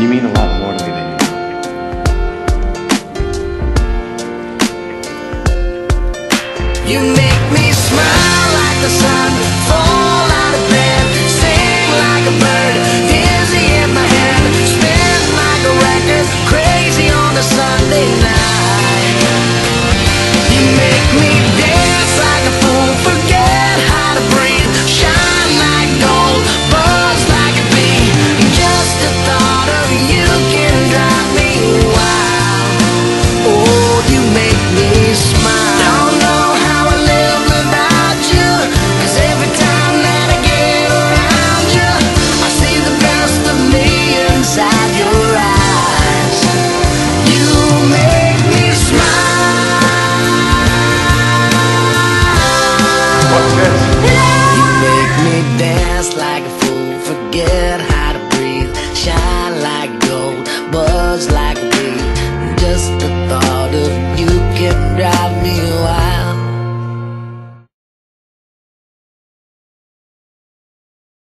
You mean a lot more to me than you. You make What's this? You make me dance like a fool, forget how to breathe, shine like gold, buzz like a bee, just